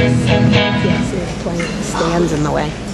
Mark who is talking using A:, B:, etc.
A: Yes, it stands in the way.